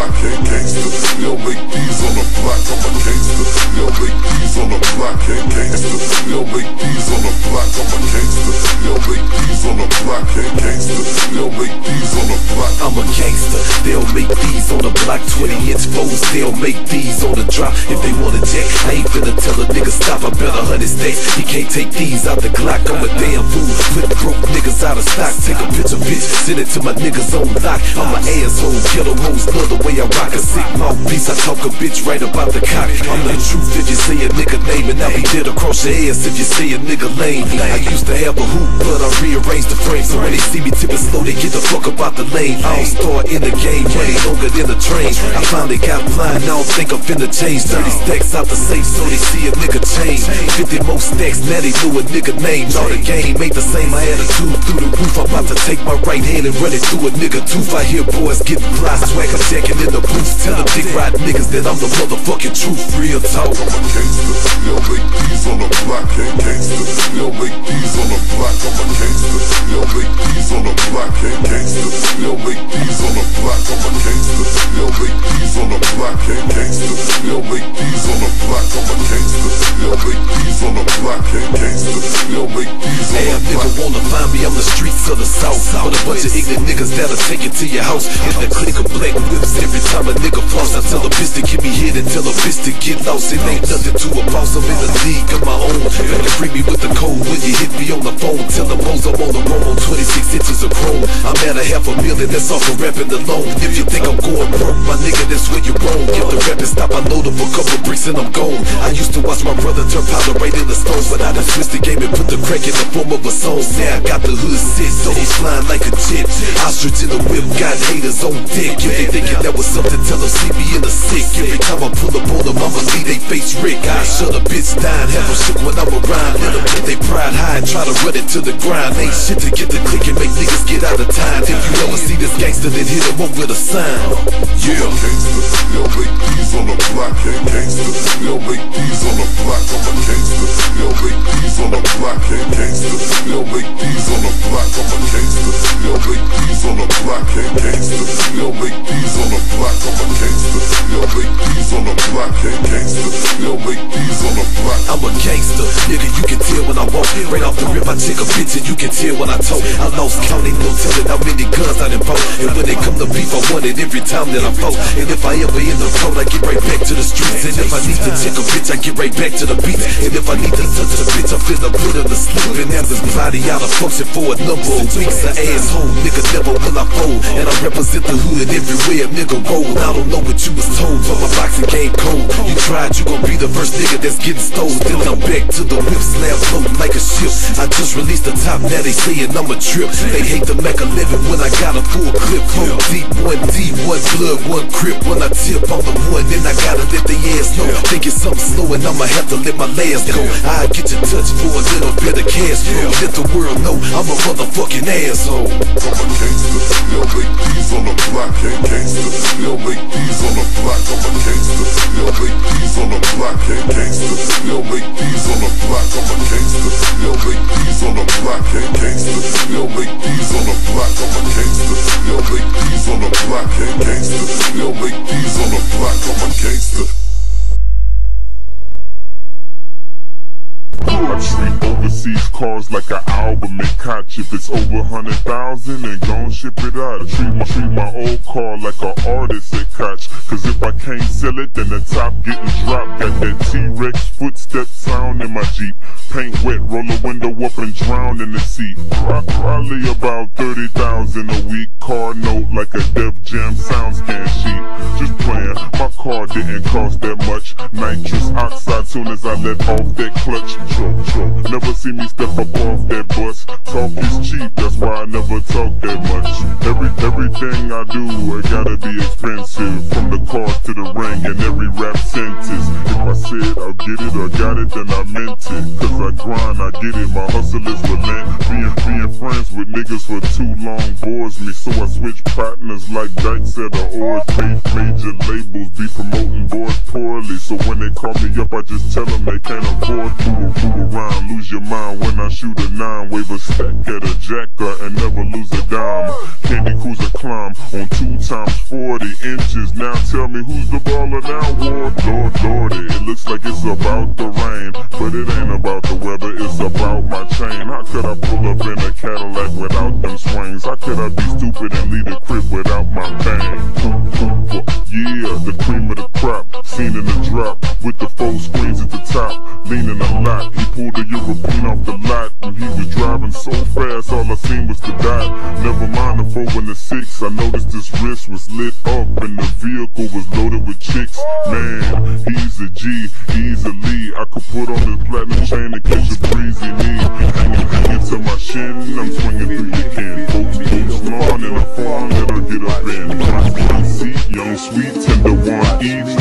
block, gang gangster. They'll make these on the block, I'm a gangster. They'll make these on the block, gang gangster. They'll make these on the block, I'm a gangster. They'll make these on the block, gang gangster. They'll make these on the block. I'm a gangster, they'll make these on the block. 20 inch foes, they'll make these on the drop. If they wanna jack, I ain't finna tell a nigga stop. I bet a hundred stacks, he can't take these out the Glock. I'm a damn fool, put broke niggas out of stock. Take a picture, bitch, send it to my niggas on lock. I'm an asshole, ghetto hoes love the way I rock a sick mouthpiece. I talk a bitch right about the cock. I'm the truth. If you say a nigga name And I'll be dead across your ass. If you say a nigga lame I used to have a hoop, but I rearranged the frame So when they see me tipping slow, they get the fuck up out the lane. All star in the game, way longer than the train. I finally got blind, I don't think I'm finna change. 30 stacks out the safe so they see a nigga change. 50 more stacks, now they knew a nigga name. All the game ain't the same, I attitude through the roof I'm about to take my right hand and run it through a nigga tooth I hear boys getting fly, swagger jacking in the booth Tell them dick ride niggas that I'm the motherfucking truth, real talk. I'm a gangster, these on the block, gang block, gang gangster. They'll make these on the block, I'm a gangster. They'll make these on the block, gang gangster. They'll make these on the block, I'm a gangster. They'll make these on the block, gang gangster. They'll make these on the nigga block. wanna find me, I'm the streets of the south But a bunch of ignorant niggas that'll take it to your house Hit the click of black whips every time a nigga floss I tell a bitch to give me hit and tell a bitch to get lost It ain't nothing to a boss, I'm in the league of my own Better bring me with the code when you hit me on the phone Tell them hoes I'm on the road on 26 chrome I'm at a half a million, that's off for rapping alone If you think I'm going broke, my nigga, that's where you wrong Give the rapping stop, I load up a couple bricks and I'm gone. I used to watch my brother turn powder right in the stones But I done switched the game and put the crack in the form of a song. Now I got the hood sit, so he's flying like a jet. Ostrich in the whip, got haters on dick. If they thinking that was something, tell them see me in the sick. Every time I pull up on them, I'ma see they face Rick I shut a bitch down, have them shook when I'm around. Let them get they pride high and try to run it to the grind Ain't shit to get the click and make niggas get out of time If you ever see this gangster, then hit him up with a sign Yeah gangster. They'll make these on the block, gang gangster. They'll make these on the block, Rip, I take a bitch and you can tell when I talk I lost count, ain't no telling how many guns I done bought And when they come to beef, I want it every time that I fought And if I ever in the road, I get right back to the streets. And if I need to check a bitch, I get right back to the beats And if I need to touch a bitch, I feel the put her to sleep. And body out of function for a number of weeks. An asshole, nigga, never will I fold? And I represent the hood everywhere, nigga, roll. I don't know what you was told, but my boxing game cold. You tried, you gon' be the first nigga that's getting stole. Then I'm back to the whip, slab floating like a ship. I just released the top, now they saying I'm a trip. They hate to make a living when I got a full clip. Four deep, one D, one blood, one grip When I tip, I'm the one, then I gotta let the Thinking something slow and I'ma have to let my last go I get your touch for a little bit of cash flow Let the world know I'm a motherfucking asshole I'm a gangster. They'll make these on the block, gang gangster. They'll make these on the block, I'm a gangster. They'll make these on the block, gang gangster. They'll make these on the block, I'm a gangster. They'll make these on the block, gang gangster. They'll make these on the block, I'm a gangster. They'll make these on the block, gang gangster. They'll make these on the block, I'm a gangster. Overseas cars like an album and catch if it's over hundred thousand and gon' ship it out. Treat my treat my old car like an artist at catch. Cause if I can't sell it, then the top getting dropped. Got that T-Rex footstep sound in my Jeep. Paint wet, roll the window up and drown in the seat. Probably about thirty thousand a week. Car note like a Def Jam sound scan sheet. Just playing, my car didn't cost that much. Nitrous oxide soon as I let off that clutch. Never see me step up off that bus. Talk is cheap, that's why I never talk that much. Every everything I do, it gotta be expensive. From the cars to the ring and every rap sentence. If I said I'll get it or got it, then I meant it. Cause I grind, I get it. My hustle is relent. Niggas for too long bores me. So I switch partners like Dykes at the oars. Ma- Major labels be promoting boys poorly. So when they call me up, I just tell them they can't afford to move around. Lose your mind when I shoot a nine. Wave a stack at a jacker and never lose a dime. Candy cruiser climb on two times 40 inches. Now tell me who's the baller now, Ward? Lord, Lordy, it looks like it's about the rain, but it ain't about the weather, it's about my chain. How could I pull up in a Cadillac without them swings? How could I be stupid and leave the crib without my pain? Yeah, the cream of the crop, seen in the drop, with the four vehicle was loaded with chicks. Man, he's a G, he's a easily. I could put on his platinum chain and catch a breezy knee. Hanging, hanging to my shin, I'm swinging through your kin. Folks, folks, lawn in a farm, let her get up in. Young, sweet, tender one,